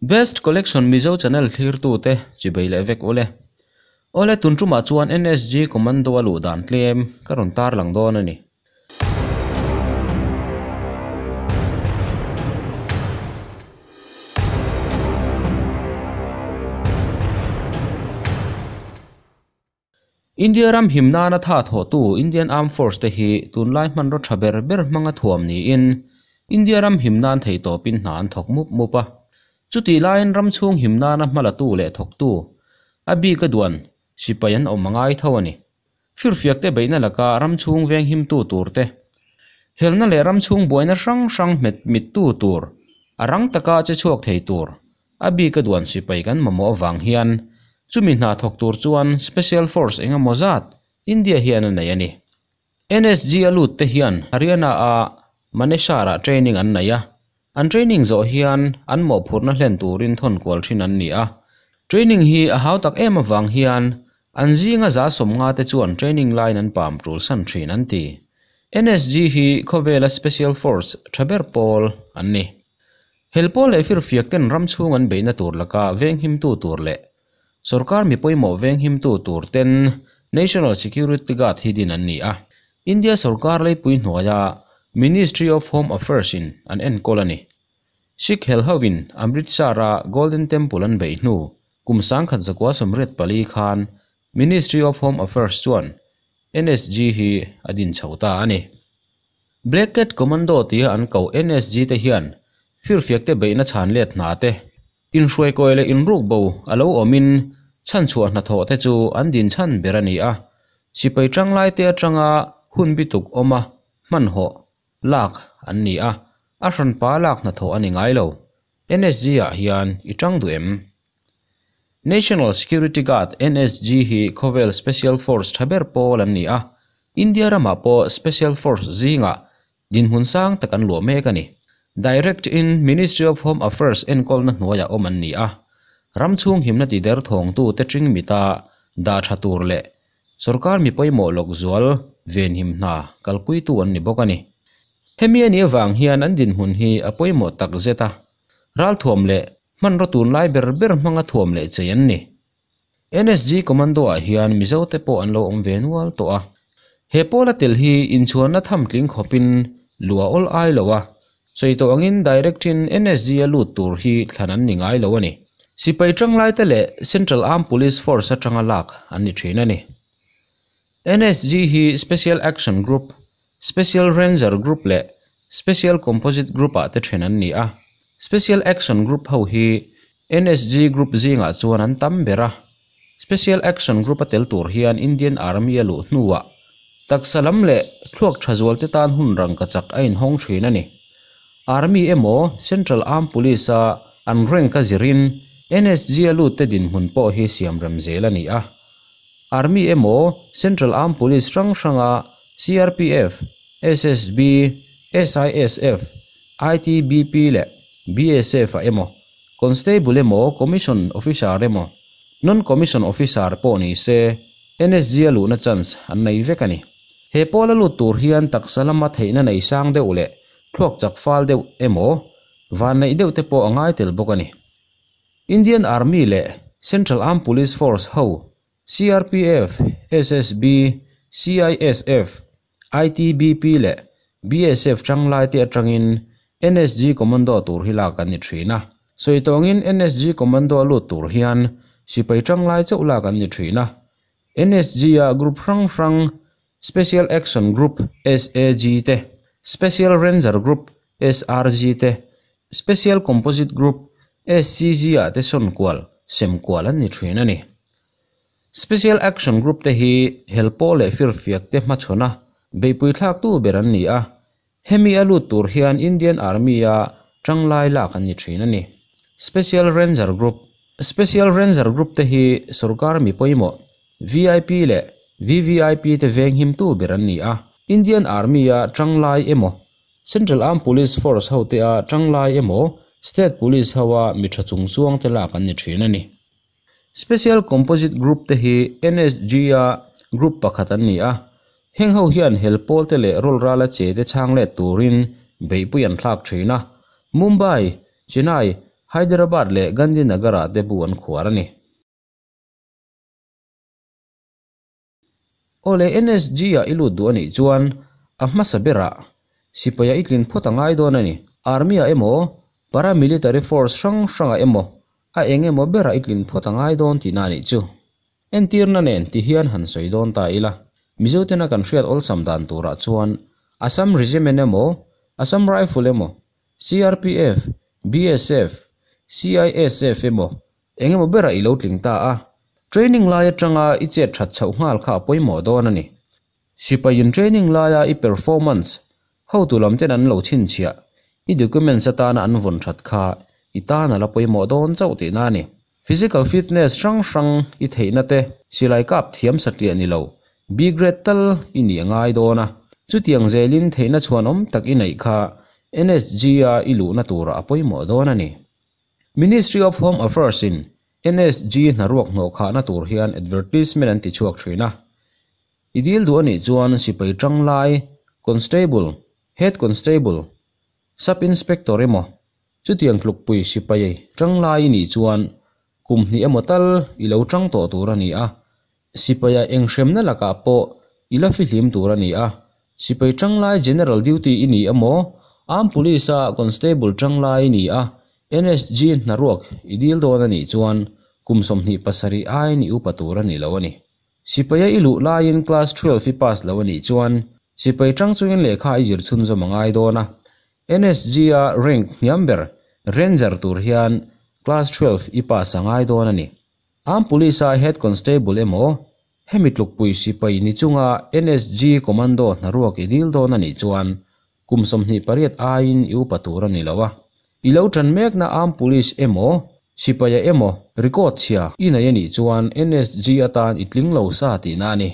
best collection mizo channel thlir tu te, chi bai le vek ole. Ole tunruma chuan nsg commando alu dan tlem, karon tar lang don ani. India ram himna na tha tho tu, Indian Armed Force te hi tunlai man ro thaber ber manga thuam ni in. India ram himnan thei to pin nan thok mup mupa chuti lain ram chung himna na mala tu le thok tu. Abi ka duan, sipayan o mangai thawani. Fir fiak te beina laka ram chung veng him tu tur te. Helna le ram chung boina rang rang met mit tu tur. Arang taka che chuak thei tur. Abi ka duan sipai kan mamo wang hian. Chumi na thok tur chuan special force enga mozat india hian na yani nsg alut te hian, haryana a maneshara training an naya an training zo hian an mo phurna hlen turin thon kwal thin an ni a. Training hi a hau tak em awang hian an zinga za som nga te chuan training line an pam rul san thin an ti. Nsg hi Kovela special force thaber pol an ni. Helpol e fir fiak ten ram chung an beina tur laka veng him tu tur le sarkar mi poimo veng him tu tur ten national security guard hi din an ni a. India sarkar lei pui hnuaya ministry of home affairs in an en colony sikh hel hawin amritsara golden temple an bei hnu kum sang khat zakwa somret pali khan ministry of home affairs chuan nsg hi adin chhota ani black cat commando tia an kau nsg te hian fir fiak te beina chan let na te in hruai koile in ruk bo alo omin chan chua na tho te chu an din chan berani a sipai tang lai te atanga hun bituk oma man ho lak an ni a. A hran pa lak na tho ani ngai lo. Nsg a hian i tang du em. National security guard nsg hi khovel special force thaber pol an ni a. India rama po special force zinga din hun sang takan lo me kani direct in ministry of home affairs en kol na hnuaya oman ni a. Ram chung himna ti der thong tu te tring mita da thatur le. Sarkar mi poimo lok zual, ven him na kalpui tu an ni bokani hemi ani wang hian an din hun hi apoimo tak zeta. Ral thom le, man ro tun lai ber ber manga thom le cheyan ni. Nsg commando a hian mizo te po an lo om ve nual to a. He pola tel hi in chuan na tham tling khopin lua ol ai lowa chei to angin direct in nsg a lut tur hi thlanan ni ngai lo ani sipai tang lai te le, central arm police force atanga lak an ni thina ni. Nsg hi special action group special ranger group le special composite group a te threnan ni a. Special action group ho hi nsg group zinga chuan an tam bera. Special action group atel tur hian indian army alu hnuwa taksalam le thuak thazual te tan hun rang ka chak ain hong thina ni. Army emo central armed police a an rank ka zirin nsg alu te din hun po hi siam ram zela ni a. Army emo central armed police rang ranga crpf ssb sisf itbp le bsf a emo. Constable emo commission officer emo non commission officer po ni se nsg lu na chance, an nei vekani he pola lu tur hian taksalama theina nei sang de ule thuak chak fal de emo, van nei deuh te po angai tel bokani indian army le, central armed police force ho crpf ssb cisf itbp le bsf changlai te atangin nsg commando tur hila kan ni thina. Soitongin nsg commando lu tur hian, sipai changlai chau la kan ni thina nsg a group frang frang, special action group sag te. Special ranger group srg te. Special composite group scg a te son kwal sem kwal an ni thina ni. Special action group te hi helpo le fir fiak te ma chona beipui thlak tu beran ni a. Hemi alu tur hian indian army a changlai la kan ni thina ni special ranger group. Special ranger group te hi sarkar mi poimo. Vip le. Vvip te veng him tu beran ni a. Indian army a changlai emo. Central armed police force ho te a changlai emo. State police hawa mi tha chung suang te lak kan ni thina ni special composite group te hi nsg a group pakhat an ni a heng ho hian helpol te le rol rala che te chang le turin beipuyan thlak thina mumbai, chennai, hyderabad le gandhinagara te bu an khuar ani. Ole nsg a ilu du ani chuan a hmasa bera sipaya itlin photangai don ani. Army a emo, paramilitary force sang hranga emo, a enge mo bera itlin photangai don ti na chu. Entirna nen ti hian han soi don ta ila mizo tena kan hriat ol sam dan tura chuan assam regiment emo assam rifle emo crpf bsf cisf emo engemaw bera ilo tling ta a. Training laia e tanga i che that chho ngal kha poimo don ani sipayin training laia i performance. Ho tu lam ten an lo chin chia. I document sa ta na an von that kha. I ta na la poimo don chau ti na ni. Physical fitness rang rang i theina te. Silai kap thiam satia ni lo b grade tal i ni ngai dona. Chu tiang zelin theina chuan om tak i nei kha nsg a ilu na tura poimo don ni. Ministry of home affairs in nsg na ruak no kha na tur hian advertisement an ti chuak thrina idil du ani chuan sipai tang lai, constable, head constable, sub inspector emo chutiang thluk pui sipai tang lai ni chuan kum ni emotal ilo tang to tur ani a sipaya enghrem na laka po, ila fi hlim tur ani a. Sipai tang lai general duty ini amo am police a constable tang lai ni a. Nsg naruak idil don ani chuan kumsom ni pasari ai ni upatura ni lawani sipaya ilu lain class 12 fi pass lawani chuan, sipai tang chuin lekha i jir chun zomangai dona nsg a rank number ranger tur hian, class 12 i pass angai don ani am police a head constable emo hemitluk pui sipai ni chunga nsg commando na ruak idil don ani chuan kumsom ni pariat ain i upatura ni lawa ilo tran mek na am police emo sipaya emo record chia ina yani chuan nsg atan itling lo sa ti na ni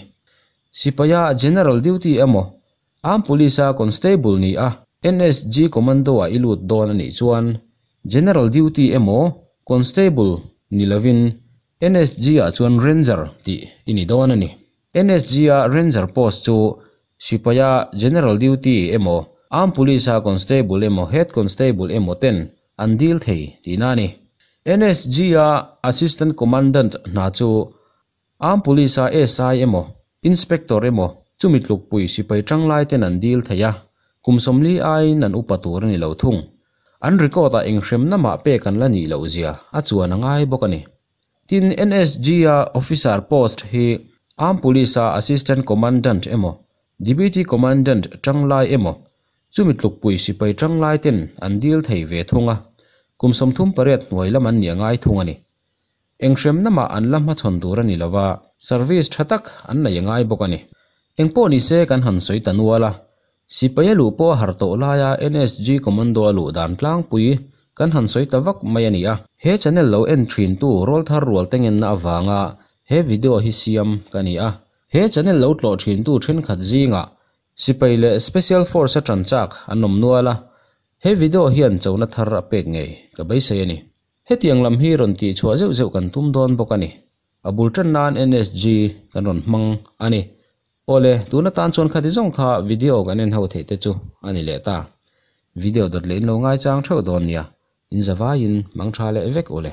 sipaya general duty emo am police a constable ni a. Nsg commando a ilut don ani chuan general duty emo constable nilavin nsg a chuan ranger ti ini don ani nsg a ranger post chu sipaya general duty emo am police a constable emo head constable emo ten an deal thei ti na ni nsg a assistant commandant na chu am police a si emo inspector emo chumitluk pui sipai tanglai ten an deal theya kumsomli ai nan upatur ni lo thung an record a enghrem nama pe kan la ni lo zia a chuan angai bokani tin nsg a officer post hi arm police a assistant commandant emo, deputy commandant tanglai emo. Chumi tluk pui si pai tang lai ten an deal thei ve thunga. Kum som thum paret nuai lam an niangai thunga ni engshrem nama an lam ha chon tur ani lawa service thatak an na yangai bokani. Engpo ni se kan han soi tanwala sipaya pai lu po har to nsg commando lu dan tlang pui kan han soi tawak mai ani a. He channel lo entry tu rol thar rol tengen na awanga he video hi siam kani a. He channel lo tlo thin tu then khat zinga sipai le special force atran chak anom nuala. He video hian chona thar a pek ngei. Ka bai sei ani. He tiang lam hi ron ti chua zeu zeu kan tum don bokani abul tan nan nsg kan ron mang ani. Ole tuna tan chon khati jong kha video kan en ho the te chu. Ani le ta. Video dot le no ngai chang thau don nia in zawa in mang tha le vek ole